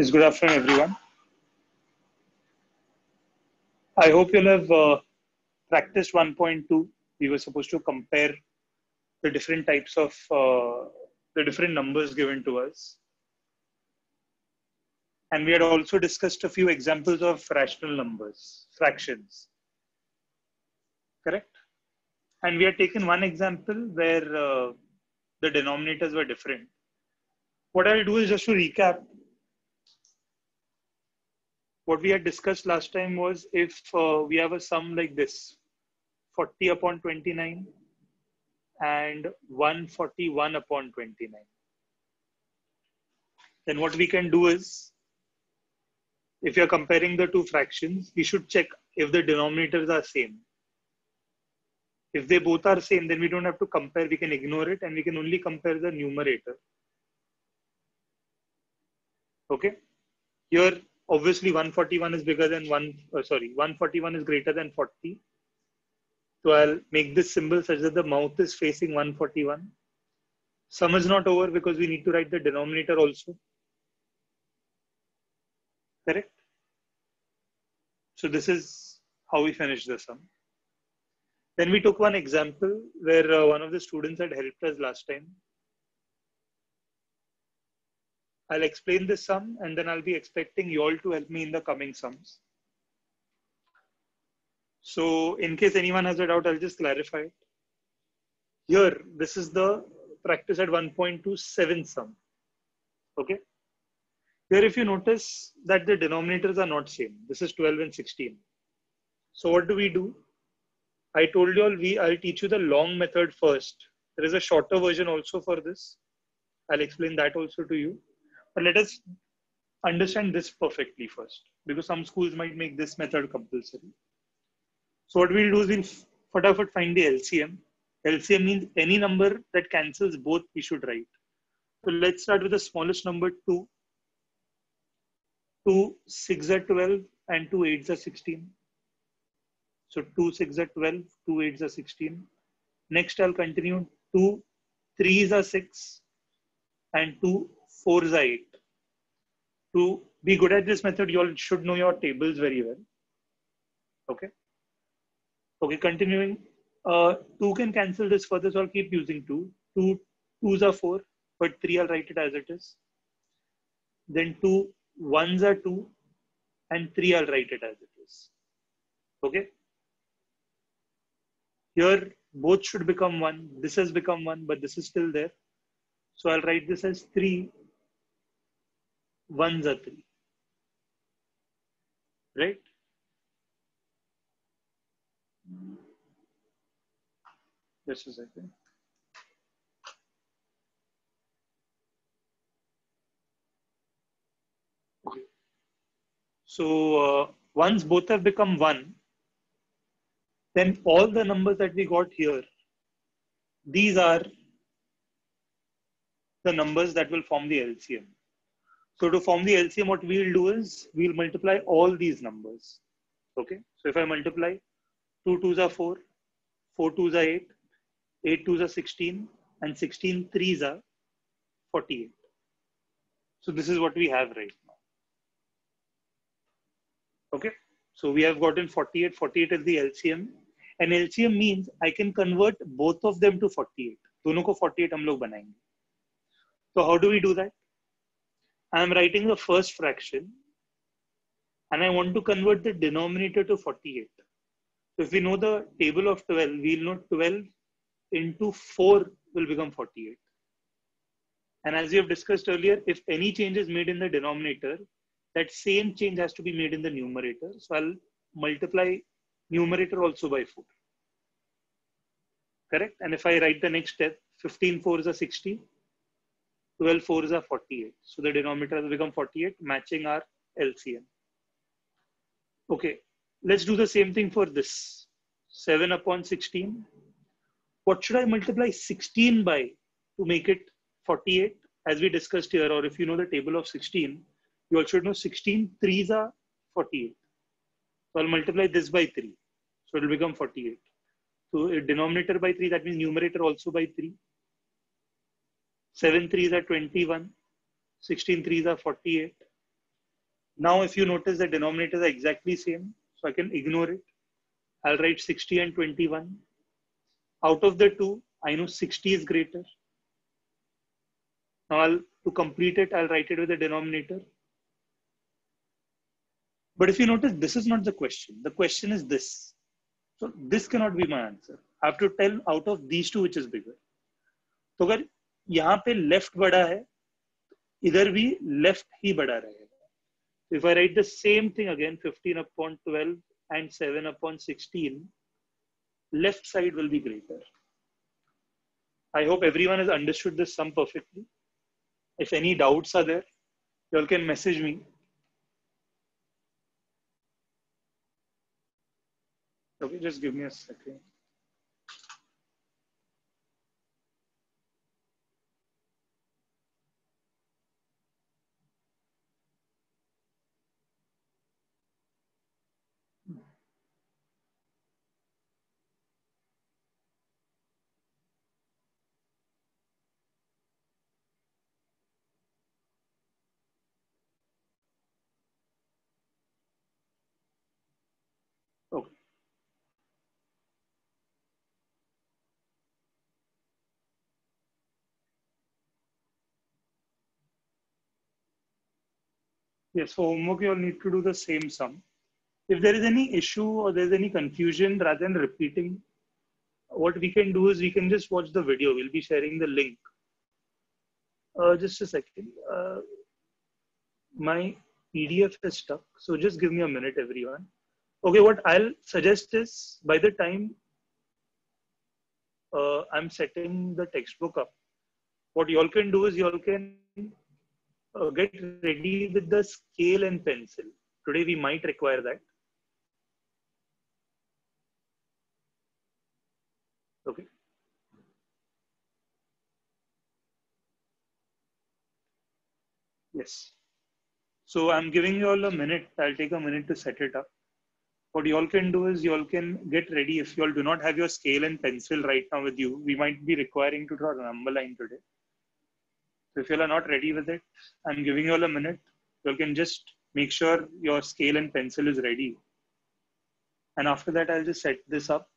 Yes, good afternoon, everyone. I hope you'll have uh, practiced 1.2. We were supposed to compare the different types of uh, the different numbers given to us. And we had also discussed a few examples of rational numbers, fractions. Correct? And we had taken one example where uh, the denominators were different. What I'll do is just to recap what we had discussed last time was if uh, we have a sum like this 40 upon 29 and 141 upon 29 then what we can do is if you're comparing the two fractions we should check if the denominators are same. If they both are same then we don't have to compare. We can ignore it and we can only compare the numerator. Okay? Here obviously 141 is bigger than 1 uh, sorry 141 is greater than 40 so i'll make this symbol such that the mouth is facing 141 sum is not over because we need to write the denominator also. Correct? So this is how we finish the sum. Then we took one example where uh, one of the students had helped us last time I'll explain this sum and then I'll be expecting you all to help me in the coming sums. So in case anyone has a doubt, I'll just clarify it. Here, this is the practice at 1.27 sum. Okay. Here, if you notice that the denominators are not same, this is 12 and 16. So what do we do? I told you all, we, I'll teach you the long method first. There is a shorter version also for this. I'll explain that also to you. But let us understand this perfectly first, because some schools might make this method compulsory. So what we'll do is we'll fatafat find the LCM. LCM means any number that cancels both we should write. So let's start with the smallest number 2. 2 6 are 12 and 2 8s are 16. So 2 6 are 12, 2 8s are 16. Next I'll continue 2 3s are 6 and 2 4s are 8. To be good at this method, you all should know your tables very well. Okay. Okay, continuing. Uh, 2 can cancel this further, so I'll keep using 2. 2 2s are 4, but 3 I'll write it as it is. Then 2 1s are 2, and 3 I'll write it as it is. Okay. Here, both should become 1. This has become 1, but this is still there. So I'll write this as 3 ones are three. Right? Just a second. So uh, once both have become one, then all the numbers that we got here, these are the numbers that will form the LCM. So to form the LCM, what we'll do is we'll multiply all these numbers. Okay. So if I multiply 2 2s are 4, 4 2s are 8, 8 2s are 16, and 16 3s are 48. So this is what we have right now. Okay. So we have gotten 48. 48 is the LCM. And LCM means I can convert both of them to 48. दोनों को 48 हम लोग बनाएंगे. So how do we do that? I'm writing the first fraction and I want to convert the denominator to 48. So if we know the table of 12, we'll know 12 into 4 will become 48. And as we have discussed earlier, if any change is made in the denominator, that same change has to be made in the numerator. So I'll multiply numerator also by 4. Correct? And if I write the next step, 15 4 is a 60, 12 4s are 48. So the denominator has become 48, matching our LCM. Okay, let's do the same thing for this. 7 upon 16. What should I multiply 16 by to make it 48? As we discussed here, or if you know the table of 16, you also know 16 3s are 48. So I'll multiply this by 3. So it will become 48. So a denominator by 3, that means numerator also by 3. 7 threes are 21, 16 threes are 48. Now if you notice the denominators are exactly same, so I can ignore it. I'll write 60 and 21. Out of the two, I know 60 is greater. Now I'll, to complete it, I'll write it with the denominator. But if you notice, this is not the question. The question is this. So this cannot be my answer. I have to tell out of these two which is bigger. So यहाँ पे left बड़ा है इधर भी left ही बड़ा रहेगा। If I write the same thing again 15 upon 12 and 7 upon 16, left side will be greater I hope everyone is understood this sum perfectly if any doubts are there you'll can message me Okay, just give me a second. Yes, for homework, you all need to do the same sum. If there is any issue or there's any confusion, rather than repeating, what we can do is we can just watch the video. We'll be sharing the link. Uh, just a second. Uh, my PDF is stuck, so just give me a minute, everyone. Okay, what I'll suggest is by the time uh, I'm setting the textbook up, what you all can do is you all can uh, get ready with the scale and pencil. Today we might require that. Okay. Yes. So I'm giving you all a minute. I'll take a minute to set it up. What you all can do is you all can get ready. If you all do not have your scale and pencil right now with you, we might be requiring to draw a number line today. So if you're not ready with it, I'm giving you all a minute. You can just make sure your scale and pencil is ready. And after that, I'll just set this up.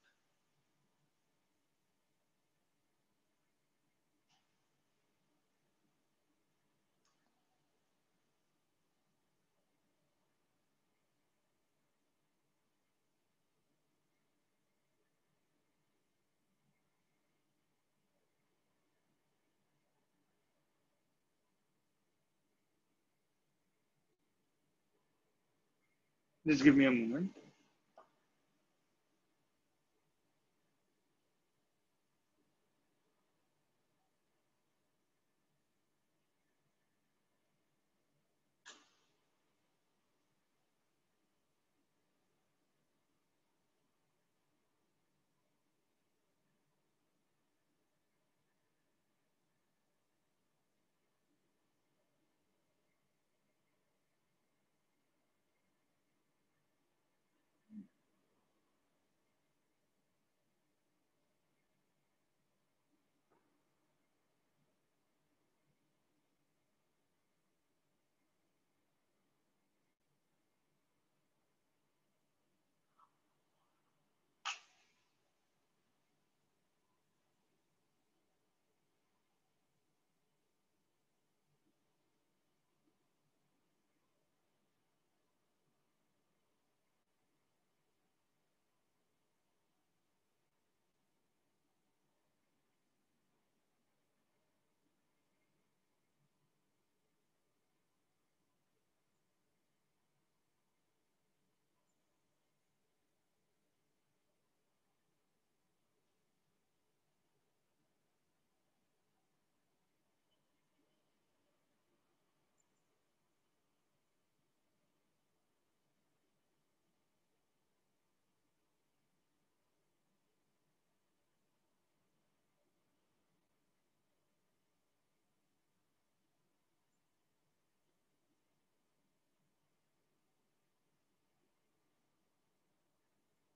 Just give me a moment.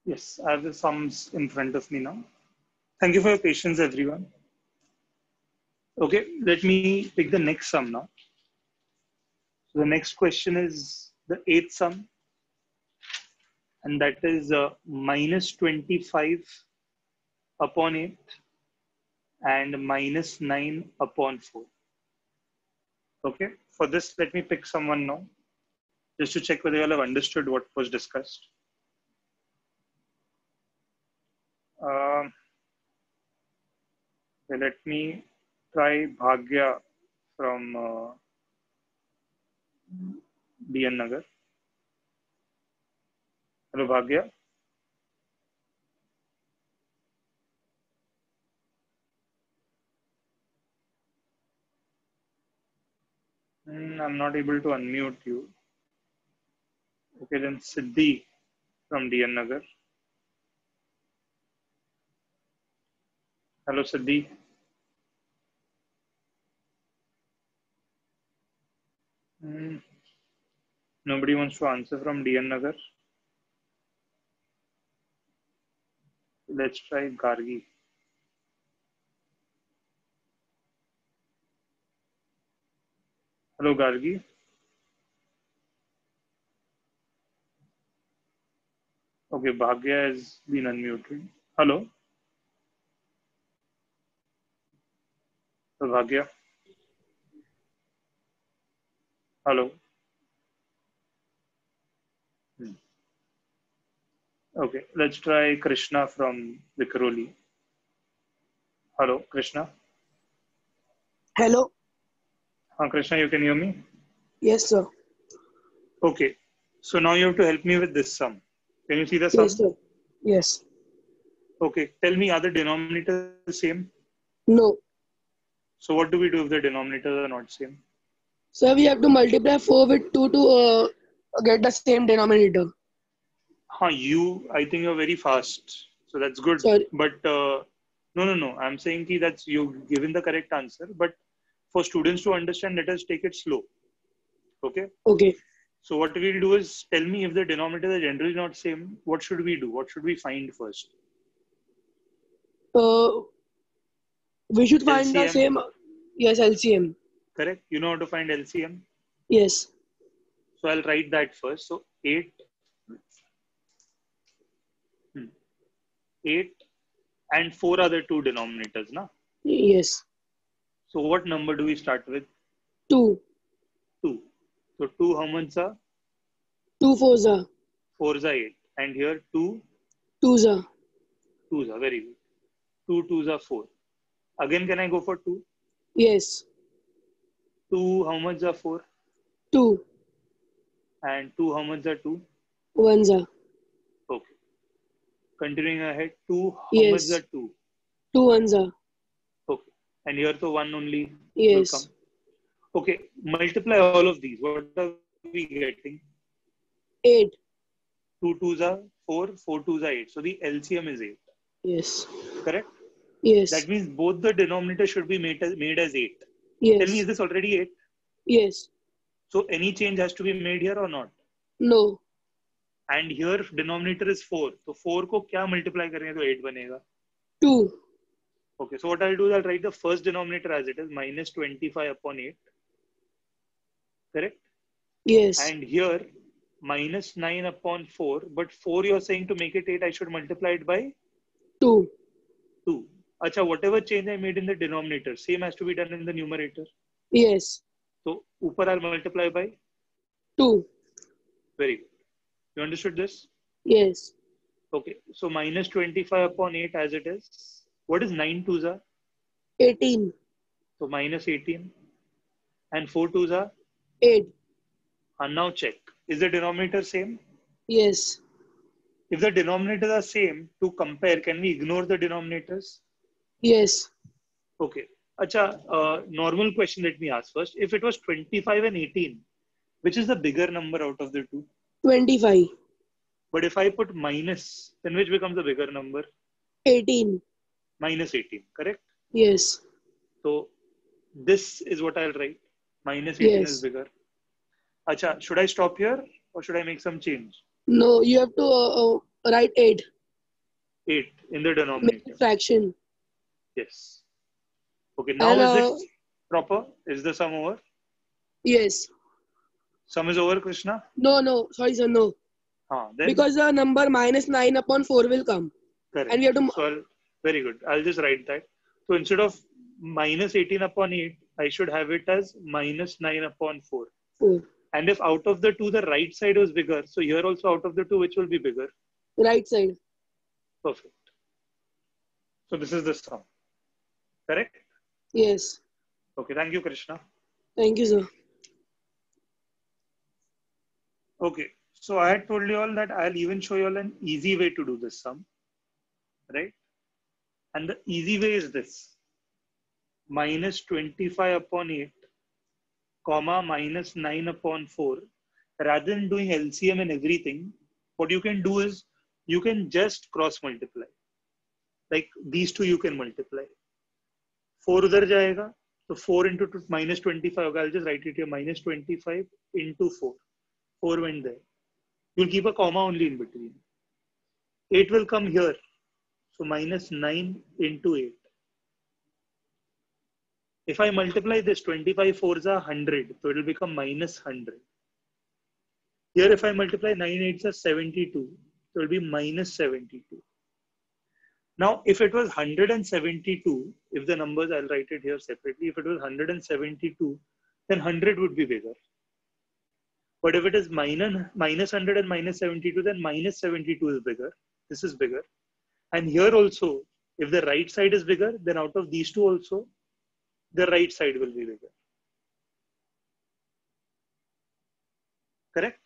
Yes, I have the sums in front of me now. Thank you for your patience, everyone. Okay, let me pick the next sum now. So the next question is the eighth sum, and that is uh, minus 25 upon 8 and minus 9 upon 4. Okay, for this, let me pick someone now, just to check whether you all have understood what was discussed. Okay, let me try Bhagya from uh, DN Nagar. Hello, Bhagya. Mm, I'm not able to unmute you. Okay, then Siddhi from DN Nagar. Hello Siddhi. Nobody wants to answer from DN Nagar let's try Gargi hello Gargi okay Bhagya is been unmuted hello Hello, Hello. Hmm. Okay, let's try Krishna from Vikhroli. Hello, Krishna. Hello. Uh, Krishna, you can hear me? Yes, sir. Okay, so now you have to help me with this sum. Can you see the sum? Yes, sir. Yes. Okay, tell me, are the denominators the same? No. So what do we do if the denominators are not same? So we have to multiply 4 with 2 to uh, get the same denominator. Huh, you, I think you're very fast. So that's good. Sorry. But uh, no, no, no. I'm saying ki that's you've given the correct answer. But for students to understand, let us take it slow. Okay. Okay. So what we'll do is tell me if the denominators are generally not same. What should we do? What should we find first? Uh, we should find the LCM. same. Yes, LCM. Correct. You know how to find LCM. Yes. So I'll write that first. So 8, hmm, 8 and 4 are the two denominators. Na? Yes. So what number do we start with? 2. 2. So 2 how much are? 2 fours are. 4 is 8. And here 2 2s are. 2s are very good. 2 2s are 4. Again, can I go for 2? Yes. 2 how much are 4? 2. And 2 how much are 2? 1s are. Okay. Continuing ahead, 2 how Yes. much are 2? 2 1s are. Okay. And here the 1 only Yes. will come. Okay. Multiply all of these. What are we getting? 8. 2 2s are 4, 4 2s are 8. So the LCM is 8. Yes. Correct? Yes. That means both the denominator should be made as, made as 8. yes. Tell me, is this already 8? Yes. So any change has to be made here or not? No. And here denominator is 4. So 4 को क्या multiply करेंगे तो 8 बनेगा. 2. Okay, so what I'll do is I'll write the first denominator as it is, minus 25 upon 8. Correct? Yes. And here, minus 9 upon 4. But 4 you're saying to make it 8, I should multiply it by 2. 2. अच्छा whatever change I made in the denominator same has to be done in the numerator yes तो ऊपर are multiply by 2 very good you understood this yes okay so -25 upon 8 as it is what is 9 twos are 18 तो -18 and 4 twos are 8 and now check. Is the denominator same? Yes. If the denominators are same to compare can we ignore the denominators? Yes. Okay. Acha, uh, normal question let me ask first. If it was 25 and 18, which is the bigger number out of the two? 25. But if I put minus, then which becomes the bigger number? 18. Minus 18, correct? Yes. So this is what I'll write. Minus 18 Yes. is bigger. Acha, should I stop here or should I make some change? No, you have to uh, uh, write 8. 8 in the Make denominator. a fraction. Yes. Okay, now And, is it proper? Is the sum over? Yes. Sum is over, Krishna. No, no. Sorry, sir. No. Then Because the number minus 9 upon 4 will come. correct. and we have to- So I'll, very good. I'll just write that. So instead of minus 18 upon 8, I should have it as minus 9 upon 4. 4. And if out of the two, the right side was bigger, so here also out of the two, which will be bigger? Right side. Perfect. So this is the sum. Correct? Yes. Okay, thank you, Krishna. Thank you, sir. Okay, so I had told you all that I'll even show you all an easy way to do this sum, right? And the easy way is this minus 25 upon 8, comma minus 9 upon 4. Rather than doing LCM and everything, what you can do is you can just cross multiply. Like these two you can multiply. 4 उधर जाएगा तो 4 into two- minus 25 होगा. I'll just write it here minus 25 into 4. 4 went there. You'll keep a comma only in between. 8 will come here. So minus 9 into 8. If I multiply this, 25 fours are 100. So it will become minus 100. Here if I multiply 9 eights are 72. So it will be minus 72. Now, if it was 172, if the numbers, I'll write it here separately. If it was 172, then 100 would be bigger. But if it is minus, minus 100 and minus 72, then minus 72 is bigger. This is bigger. And here also, if the right side is bigger, then out of these two also, the right side will be bigger. Correct?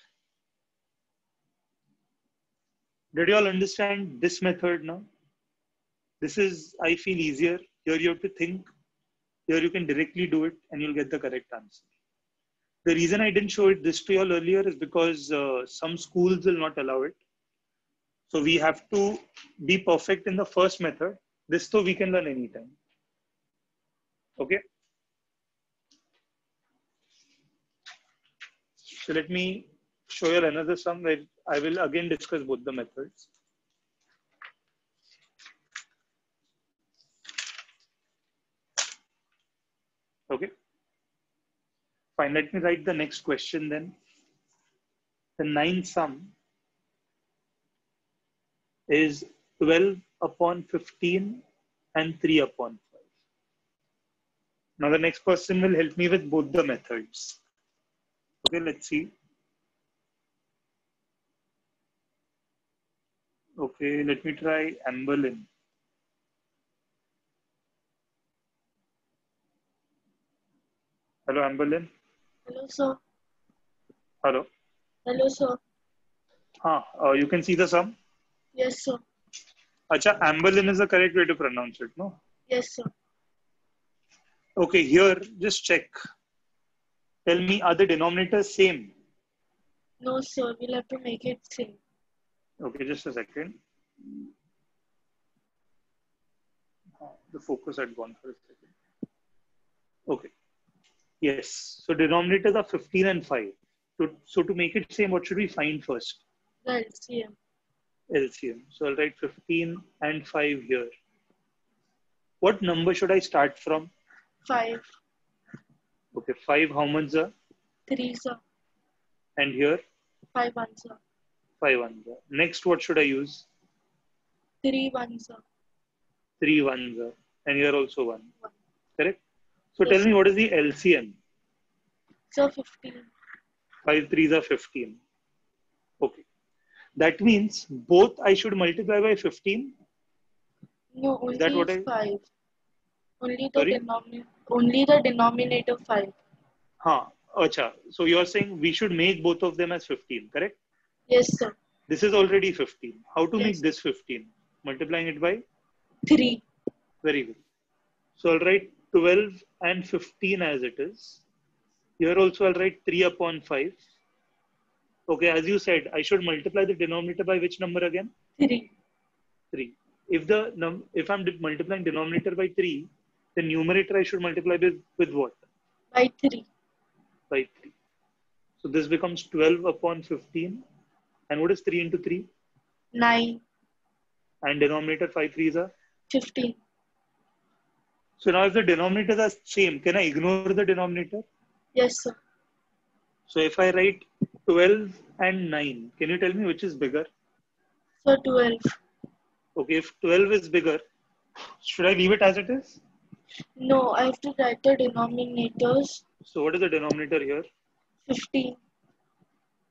Did you all understand this method now? This is, I feel, easier. Here you have to think. Here you can directly do it and you'll get the correct answer. The reason I didn't show it this to you all earlier is because uh, some schools will not allow it. So we have to be perfect in the first method. This though we can learn anytime. Okay. So let me show you another sum where I will again discuss both the methods. Okay. Fine, let me write the next question then. The ninth sum is 12 upon 15 and 3 upon 5. Now the next person will help me with both the methods. Okay, let's see. Okay, let me try Amberlin. Hello, Amberlin. Hello, sir. Hello. Hello, sir. Huh, uh, you can see the sum. Yes, sir. Acha, Amberlin is the correct way to pronounce it, no? Yes, sir. Okay, here, just check. Tell me, are the denominators same? No, sir. We'll have to make it same. Okay, just a second. The focus had gone for a second. Okay. Yes. So denominators are 15 and 5. So, so to make it same, what should we find first? The LCM. LCM. So I'll write 15 and 5 here. What number should I start from? 5. Okay, 5 how much are? 3, sir. And here 5, 1, sir. 5 ones are. Next, what should I use? 3, 1, sir. 3 ones are. And here also 1. 1. Correct? So Yes. tell me what is the LCM? So 15. 5 threes are 15. Okay. That means both I should multiply by 15. No, only that what I- 5. Only the, denominator, only the denominator 5. Huh. Acha. So you're saying we should make both of them as 15, correct? Yes, sir. This is already 15. How to make this 15? Multiplying it by? 3. Very good. So I'll write 12 and 15 as it is. Here also I'll write 3 upon 5. Okay, as you said, I should multiply the denominator by which number again? 3. 3. If the num if I'm multiplying denominator by 3, the numerator I should multiply with, with what? By 3. By 3. So this becomes 12 upon 15. And what is 3 into 3? 9. And denominator 5 3s are? 15. So now if the denominators are same, can I ignore the denominator? Yes, sir. So if I write 12 and 9, can you tell me which is bigger? So 12. Okay, if 12 is bigger, should I leave it as it is? No, I have to write the denominators. So what is the denominator here? 15.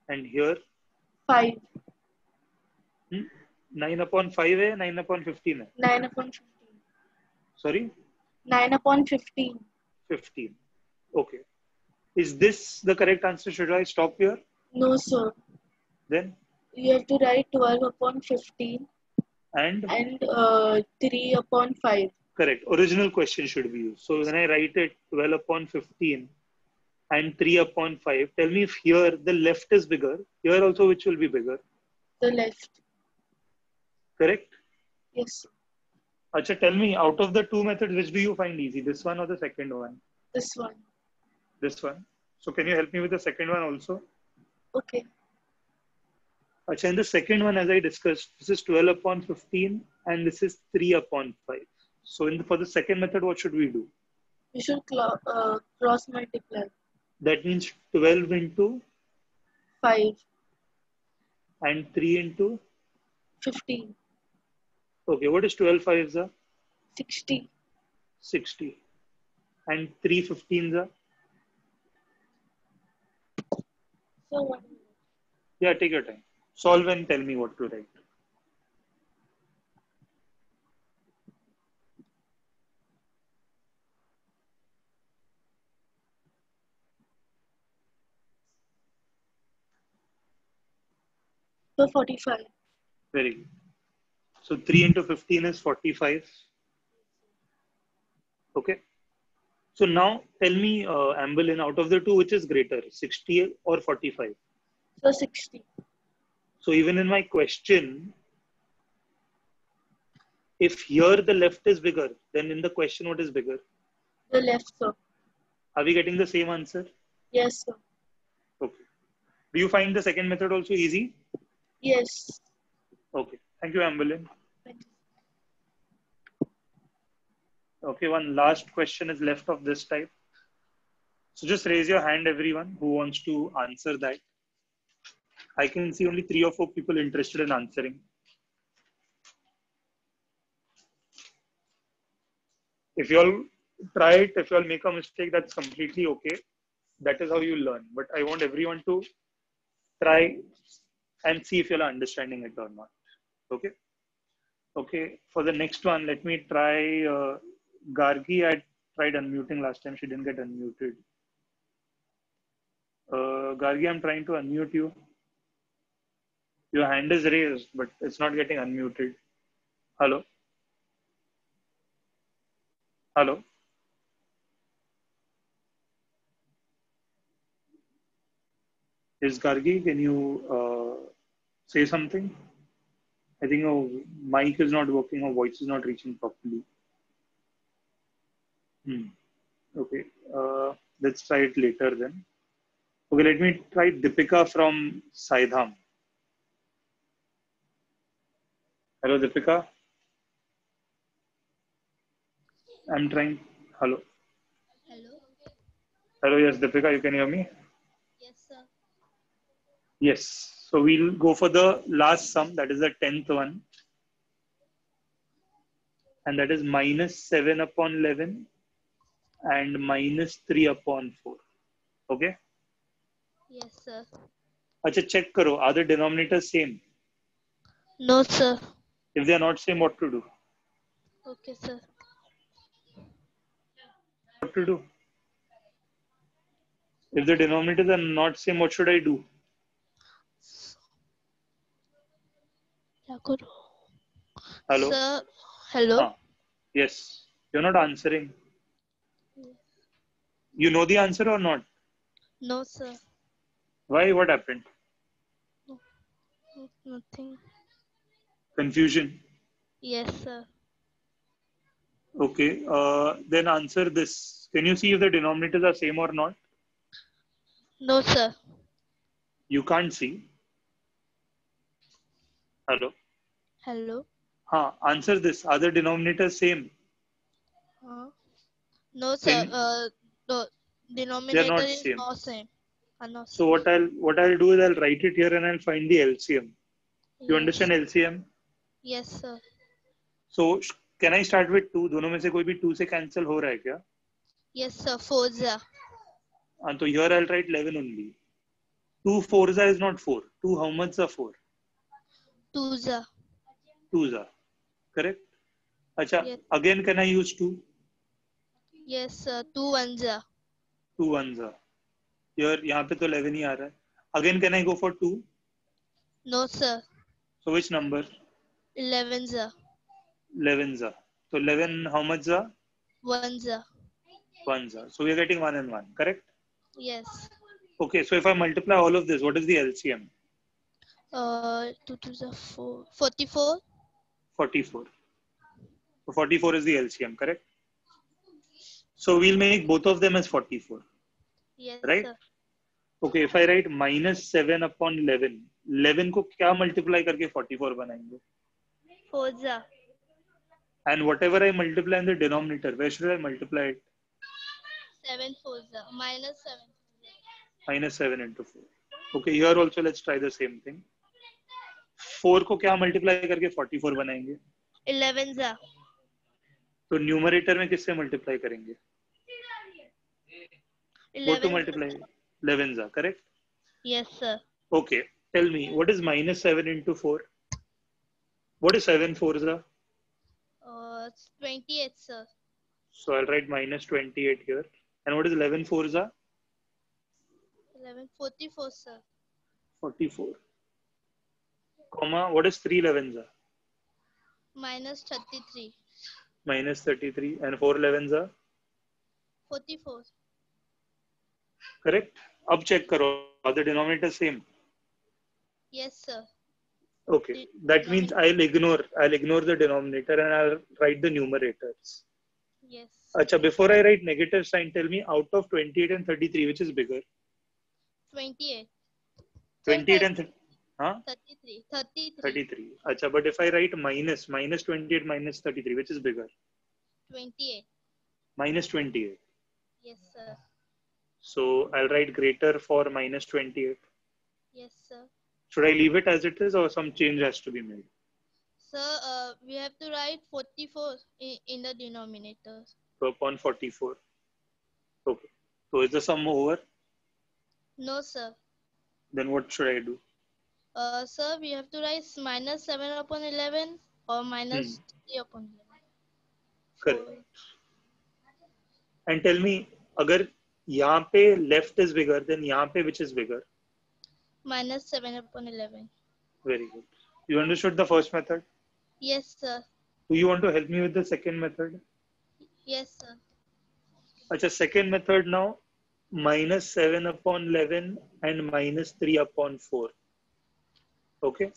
And here, 5. hmm? 9 upon 5 है 9 upon 15 है 9 upon 15. sorry 9 upon 15. 15 okay is this the correct answer should i stop here No, sir. then You have to write 12 upon 15 and and uh, 3 upon 5. correct original question should be used so when i write it 12 upon 15 and 3 upon 5 tell me if here the left is bigger here also which will be bigger The left. correct Yes. Acha, tell me out of the two methods which do you find easy this one or the second one This one. this one so can you help me with the second one also Okay. Acha, in the second one, as I discussed, this is 12 upon 15 and this is 3 upon 5. So in the, for the second method, what should we do? We should uh, cross multiply. That means 12 into 5. and 3 into. 15. Okay, what is 12 fives are? 60. 60. And 3 15s are? So one. Yeah, take your time. Solve and tell me what to write. So 45. Very good. So 3 into 15 is 45. Okay. So now tell me, uh, Amberlin, out of the two, which is greater, 60 or 45? So 60. So even in my question, if here the left is bigger, then in the question, what is bigger? The left, sir. Are we getting the same answer? Yes, sir. Okay. Do you find the second method also easy? Yes. Okay. Thank you, you. Okay, one last question is left of this type. So just raise your hand, everyone who wants to answer that. I can see only three or four people interested in answering. If you all try it, if you all make a mistake, that's completely okay. That is how you learn. But I want everyone to try and see if you're understanding it or not. Okay. Okay. For the next one, let me try. Uh, Gargi, I tried unmuting last time. She didn't get unmuted. Uh, Gargi, I'm trying to unmute you. Your hand is raised, but it's not getting unmuted. Hello? Hello? Is Gargi, can you uh, say something? I think your mic is not working or voice is not reaching properly. Hmm. Okay. Uh, let's try it later then. Okay, let me try Deepika from Saidham. Hello, Deepika. I'm trying. Hello. Hello. Hello, yes, Deepika, you can hear me? Yes, sir. Yes. So we'll go for the last sum, that is the 10th one. And that is minus 7 upon 11 and minus 3 upon 4. Okay? Yes, sir. Acha, check karo. Are the denominators same? No, sir. If they are not same, what to do? Okay, sir. What to do? If the denominators are not same, what should I do? करो? Hello? Sir. Hello. Ah, yes. You're not answering. You know the answer or not? No, sir. Why? What happened? Nothing. Confusion. Yes, sir. Okay. Uh, then answer this. Can you see if the denominators are same or not? No, sir. You can't see. Hello. Hello हाँ answer this other denominator same no sir denominator is not same so what I what I will do yes so can I start with two दोनों में से कोई भी to से cancel हो रहा है क्या? यस सर 4 जा तो here I write 11 only to 4 जा is not 4 2 how much are 4 2 जा twos are correct acha yes. again can i use two yes sir, two ones are two ones are here yahan pe to 11 hi aa raha hai again can i go for two no sir so which number 11 sir 11 sir so 11 how much sir 1 sir 1 sir so we are getting 1 and 1 correct yes okay so if i multiply all of this what is the lcm uh 2 to 4 44 44. So 44 is the LCM, correct? So we'll make both of them as 44. Yes, Right? sir. Okay, if I write minus 7 upon 11, 11 को क्या multiply करके 44 बनाएँगे? Forza. And whatever I multiply in the denominator, where should I multiply it? Seven Forza. Minus seven. Minus 7 into 4. Okay, here also let's try the same thing. Four को क्या multiply करके forty four बनाएँगे eleven तो numerator में किससे multiply करेंगे? Four to multiply eleven जा। Correct yes sir okay tell me what is minus seven into four what is seven four जा? So I'll write minus 28 here. And what is 11 fours are? 11, 44, sir. 44. Comma, what is 3 11s are? Minus thirty-three. Minus 33. And 4 11s are? Forty-four. Correct? Up check karo. Are the denominator same? Yes, sir. Okay. That means I'll ignore, I'll ignore the denominator and I'll write the numerators. Yes. Acha, before I write negative sign, tell me out of 28 and 33, which is bigger? Twenty-eight. Sir, 28 and, huh? Thirty-three. Thirty-three. 33. Acha, but if I write minus, minus 28, minus 33, which is bigger? Twenty-eight. Minus 28. Yes, sir. So I'll write greater for minus 28. Yes, sir. Should I leave it as it is or some change has to be made? Sir, uh, we have to write 44 in, in the denominator. So upon 44. Okay. So is the sum over? No, sir. Then what should I do? Uh, sir, we have to write minus 7 upon 11 or minus hmm. 3 upon 11. Correct. And tell me, अगर यहाँ पे left is bigger, then यहाँ पे which is bigger? Minus 7 upon 11. Very good. You understood the first method? Yes, sir. Do you want to help me with the second method? Yes, sir. Acha, second method now, minus 7 upon 11 and minus 3 upon 4. Okay.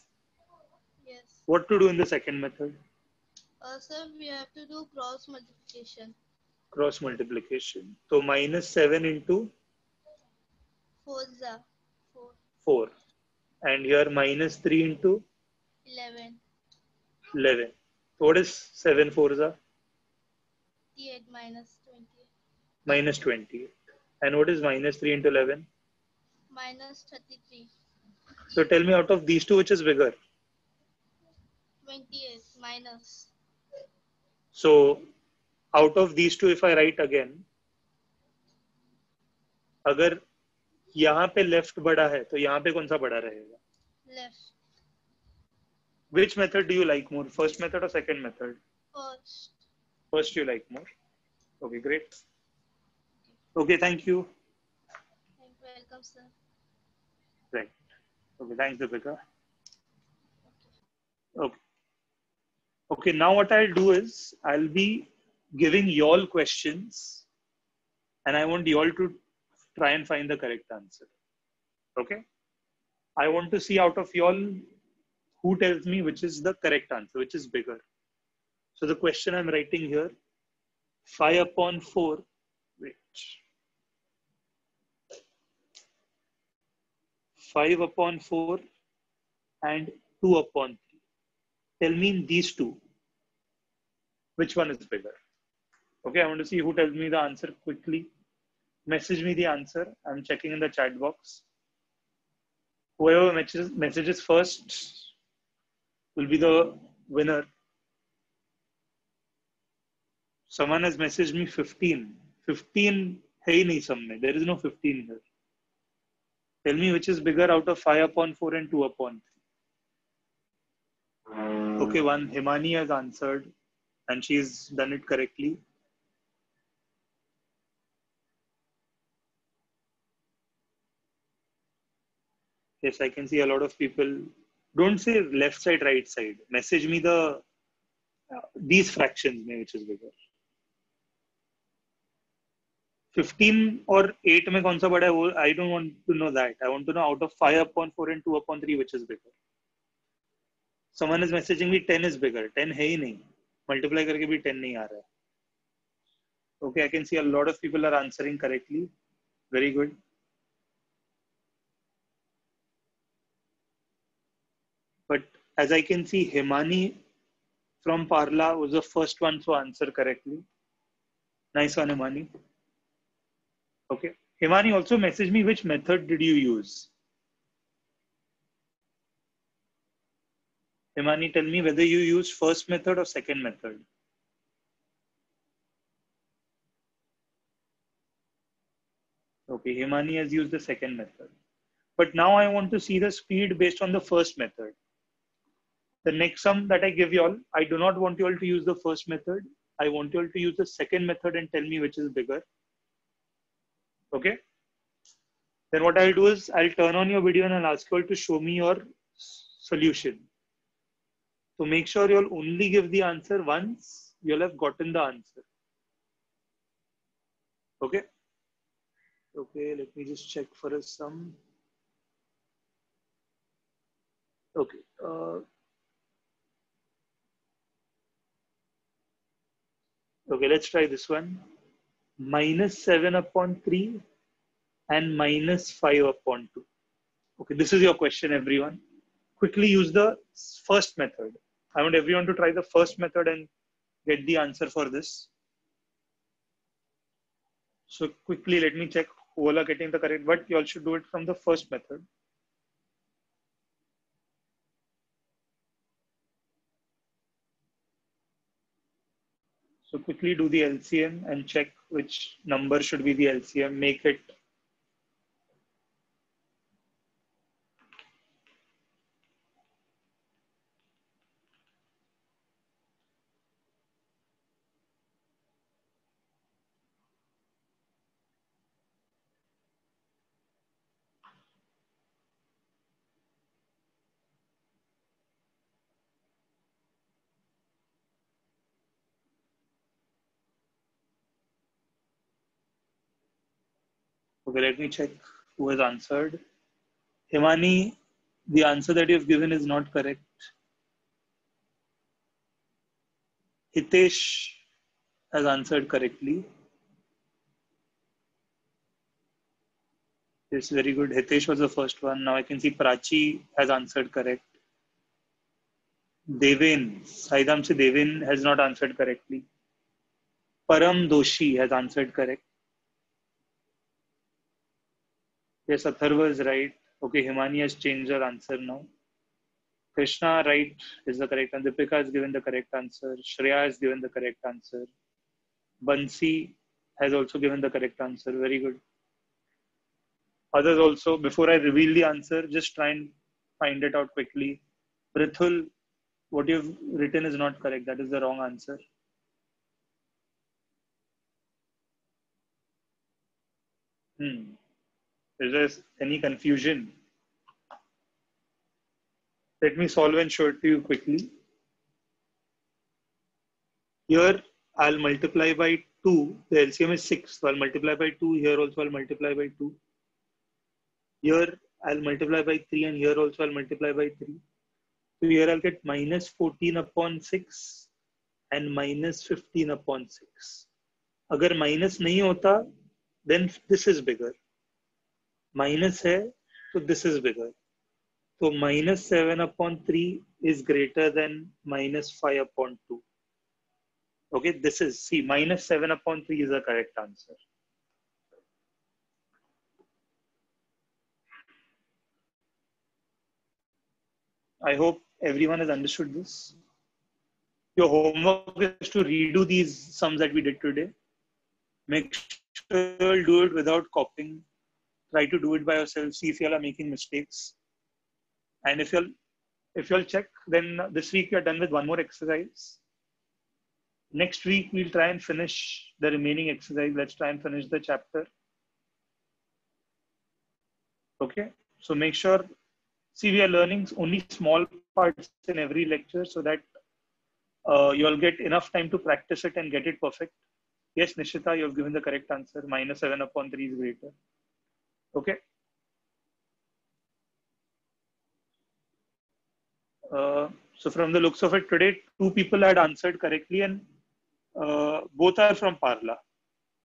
Yes. What to do in the second method? Uh, sir, we have to do cross multiplication. Cross multiplication. So minus 7 into 4 za 4, 4. And here minus 3 into 11, 11. So what is 7 4s are? 38 minus 20, Minus 28. And what is minus 3 into 11? minus 33, So tell me out of these two, which is bigger? 28 minus. So out of these two, if I write again, अगर यहाँ पे left बड़ा है तो यहाँ पे कौन सा बड़ा रहेगा Left. Which method do you like more? First method or second method? First. First you like more. Okay, great. Okay, thank you. Thank you. Welcome, sir. Right. Okay, thanks, Deepika. Okay. Okay, now what I'll do is I'll be giving y'all questions and I want y'all to try and find the correct answer. Okay? I want to see out of y'all who tells me which is the correct answer, which is bigger. So the question I'm writing here 5 upon 4. Wait. 5 upon 4 and 2 upon 3. Tell me in these two, which one is bigger? Okay, I want to see who tells me the answer quickly. message me the answer. I'm checking in the chat box. Whoever messages, first will be the winner. Someone has messaged me 15. 15 hey nahi samne. There is no 15 here. Tell me which is bigger out of 5 upon 4 and 2 upon 3. Okay, one Himani has answered and she's done it correctly. Yes, I can see a lot of people. Don't say left side, right side. Message me the uh, these fractions, may which is bigger. 15 or 8 में कौन सा बड़ा है वो I don't want to know that. I want to know out of 5 upon 4 and 2 upon 3 which is bigger. Someone is messaging me 10 is bigger. 10 है ही नहीं. Multiply करके भी 10 नहीं आ रहा है. Okay, I can see a lot of people are answering correctly. Very good. But as I can see, Himani from Parla was the first one to answer correctly. Nice one, Himani. Okay. Himani also messaged me which method did you use? Himani, tell me whether you use first method or second method. Okay, Himani has used the second method. But now I want to see the speed based on the first method. The next sum that I give you all, I do not want you all to use the first method. I want you all to use the second method and tell me which is bigger. Okay. Then what I'll do is I'll turn on your video and I'll ask you all to show me your solution. So make sure you'll only give the answer once you'll have gotten the answer. Okay. Okay, let me just check for a sum. Okay. Uh, Okay, let's try this one. Minus 7 upon 3 and minus 5 upon 2. Okay, this is your question, everyone. Quickly use the first method. I want everyone to try the first method and get the answer for this. So quickly, let me check who all are getting the correct, but you all should do it from the first method. So quickly do the LCM and check which number should be the LCM. Make it Okay, let me check who has answered. Himani, the answer that you've given is not correct. Hitesh has answered correctly. Yes, very good. Hitesh was the first one. Now I can see Prachi has answered correct. Devin, Saidam se Devin has not answered correctly. Param Doshi has answered correct. Yes, Atharva is right. Okay, Himani has changed her answer now. Krishna, right, is the correct answer. Deepika has given the correct answer. Shreya has given the correct answer. Bansi has also given the correct answer. Very good. Others also, before I reveal the answer, just try and find it out quickly. Prithul, what you've written is not correct. That is the wrong answer. Hmm. Is there any confusion? Let me solve and show it to you quickly. Here, I'll multiply by 2. The LCM is 6. So I'll multiply by 2. Here also I'll multiply by 2. Here, I'll multiply by 3. And here also I'll multiply by 3. So here I'll get minus 14 upon 6 and minus 15 upon 6. Agar minus nahi hota, then this is bigger. Minus है तो this is bigger तो minus seven upon three is greater than minus five upon two okay this is see minus 7 upon 3 is the correct answer i hope everyone has understood this your homework is to redo these sums that we did today make sure you do it without copying Try to do it by yourself. See if you all are making mistakes. And if you'll if you'll check, then this week you're done with one more exercise. Next week we'll try and finish the remaining exercise. Let's try and finish the chapter. Okay, so make sure see we are learning only small parts in every lecture so that uh, you'll get enough time to practice it and get it perfect. Yes, Nishita, you have given the correct answer. Minus 7 upon 3 is greater. Okay. Uh, so from the looks of it today, two people had answered correctly and uh, both are from Parla.